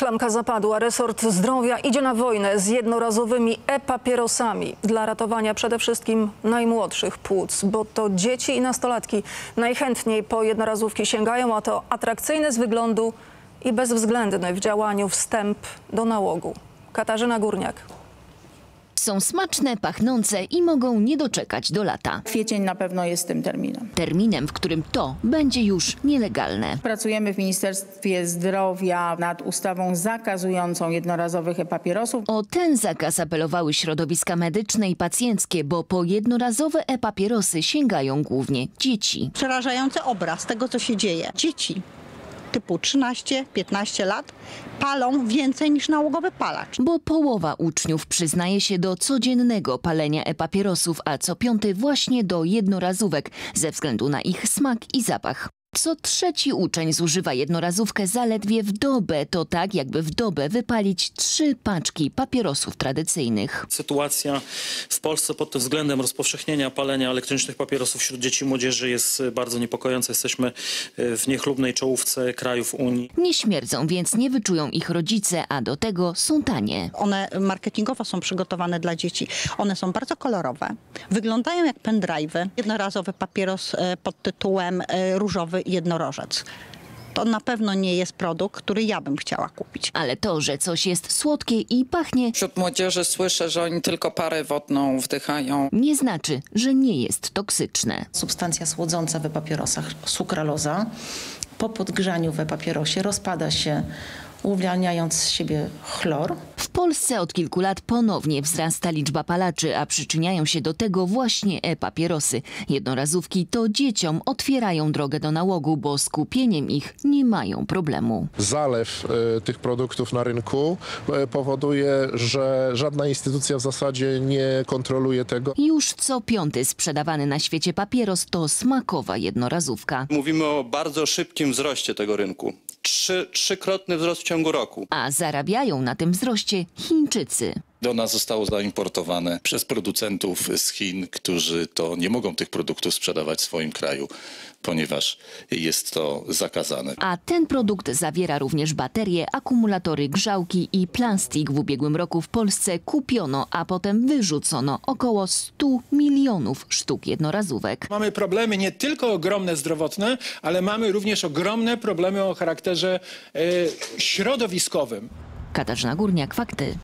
Klamka zapadła. Resort zdrowia idzie na wojnę z jednorazowymi e-papierosami dla ratowania przede wszystkim najmłodszych płuc, bo to dzieci i nastolatki najchętniej po jednorazówki sięgają, a to atrakcyjny z wyglądu i bezwzględny w działaniu wstęp do nałogu. Katarzyna Górniak. Są smaczne, pachnące i mogą nie doczekać do lata. Kwiecień na pewno jest tym terminem. Terminem, w którym to będzie już nielegalne. Pracujemy w Ministerstwie Zdrowia nad ustawą zakazującą jednorazowych e-papierosów. O ten zakaz apelowały środowiska medyczne i pacjenckie, bo po jednorazowe e-papierosy sięgają głównie dzieci. przerażający obraz tego, co się dzieje. Dzieci typu 13-15 lat palą więcej niż nałogowy palacz. Bo połowa uczniów przyznaje się do codziennego palenia e-papierosów, a co piąty właśnie do jednorazówek ze względu na ich smak i zapach. Co trzeci uczeń zużywa jednorazówkę zaledwie w dobę, to tak jakby w dobę wypalić trzy paczki papierosów tradycyjnych. Sytuacja w Polsce pod tym względem rozpowszechnienia palenia elektronicznych papierosów wśród dzieci i młodzieży jest e, bardzo niepokojąca. Jesteśmy e, w niechlubnej czołówce krajów Unii. Nie śmierdzą, więc nie wyczują ich rodzice, a do tego są tanie. One marketingowo są przygotowane dla dzieci. One są bardzo kolorowe, wyglądają jak pendrive'y. Jednorazowy papieros e, pod tytułem e, jednorożec. To na pewno nie jest produkt, który ja bym chciała kupić. Ale to, że coś jest słodkie i pachnie, Wśród młodzieży słyszę, że oni tylko parę wodną wdychają. nie znaczy, że nie jest toksyczne. substancja słodząca w papierosach, sukraloza, po podgrzaniu w papierosie rozpada się, uwalniając z siebie chlor. W Polsce od kilku lat ponownie wzrasta liczba palaczy, a przyczyniają się do tego właśnie e-papierosy. Jednorazówki to dzieciom otwierają drogę do nałogu, bo z kupieniem ich nie mają problemu. zalew e, tych produktów na rynku e, powoduje, że żadna instytucja w zasadzie nie kontroluje tego. Już co piąty sprzedawany na świecie papieros to smakowa jednorazówka. Mówimy o bardzo szybkim wzroście tego rynku. Trzy, trzykrotny wzrost w ciągu roku. A zarabiają na tym wzroście Chińczycy. Do nas zostało zaimportowane przez producentów z Chin, którzy to nie mogą tych produktów sprzedawać w swoim kraju, ponieważ jest to zakazane. A ten produkt zawiera również baterie, akumulatory, grzałki i plastik. W ubiegłym roku w Polsce kupiono, a potem wyrzucono około 100 milionów sztuk jednorazówek. Mamy problemy nie tylko ogromne zdrowotne, ale mamy również ogromne problemy o charakterze e, środowiskowym. Katarzyna Górniak, fakty.